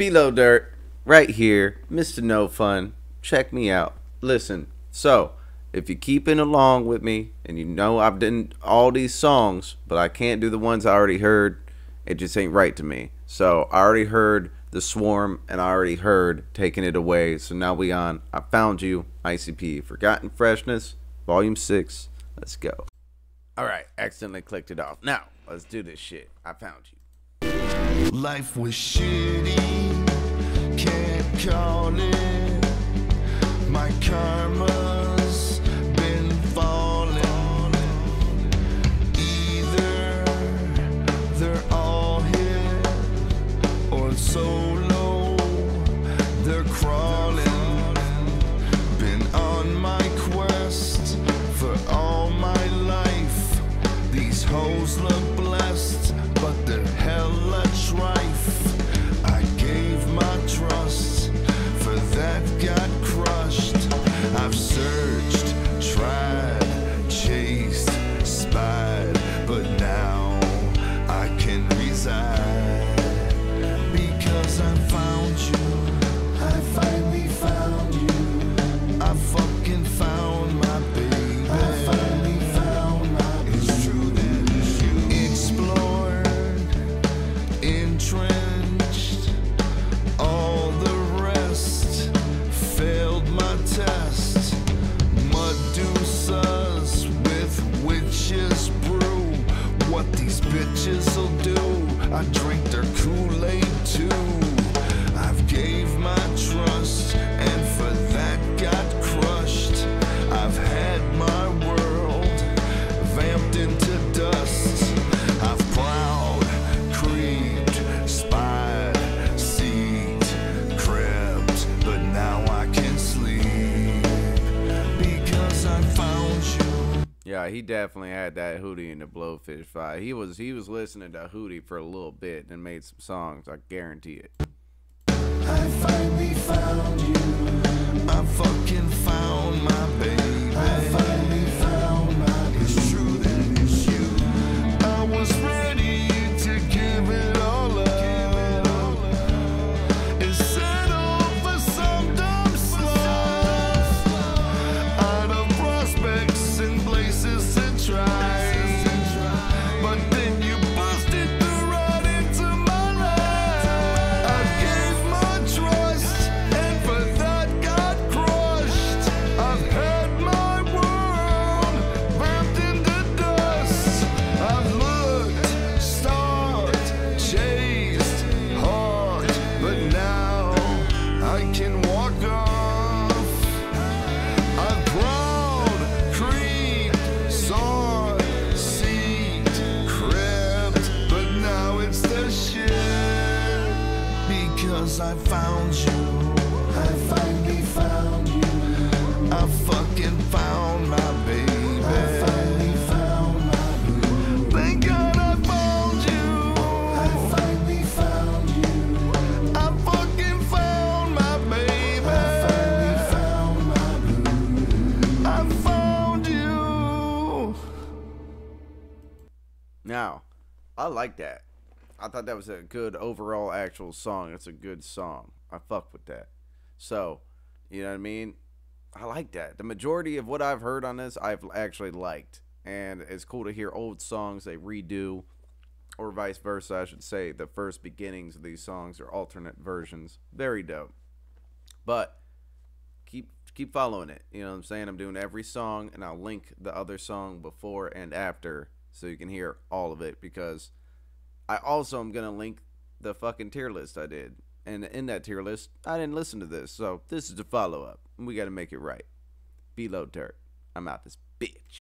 B-Lo Dirt, right here, Mr. Know Fun. Check me out. Listen, so if you're keeping along with me and you know I've done all these songs, but I can't do the ones I already heard, it just ain't right to me. So I already heard The Swarm and I already heard Taking It Away. So now we on I Found You, ICP, Forgotten Freshness, Volume 6. Let's go. Alright, accidentally clicked it off. Now, let's do this shit. I found you. Life was shitty, can't call it. My karma's been falling. Either they're all hit or so low they're crawling. Been on my quest for all my life. These hoes look searched, tried, chased, spied, but now I can reside What these bitches will do, I drink their Kool-Aid too. I've gave my Yeah, he definitely had that Hootie and the Blowfish vibe. He was he was listening to Hootie for a little bit and made some songs. I guarantee it. I I can walk off. I've seeked, crept, but now it's the. Because I found you. I like that. I thought that was a good overall actual song. It's a good song. I fuck with that. So, you know what I mean? I like that. The majority of what I've heard on this, I've actually liked. And it's cool to hear old songs they redo, or vice versa, I should say. The first beginnings of these songs are alternate versions. Very dope. But keep keep following it. You know what I'm saying? I'm doing every song and I'll link the other song before and after so you can hear all of it because I also am gonna link the fucking tier list I did. And in that tier list, I didn't listen to this, so this is the follow up. We gotta make it right. B-Lo Dirt. I'm out this bitch.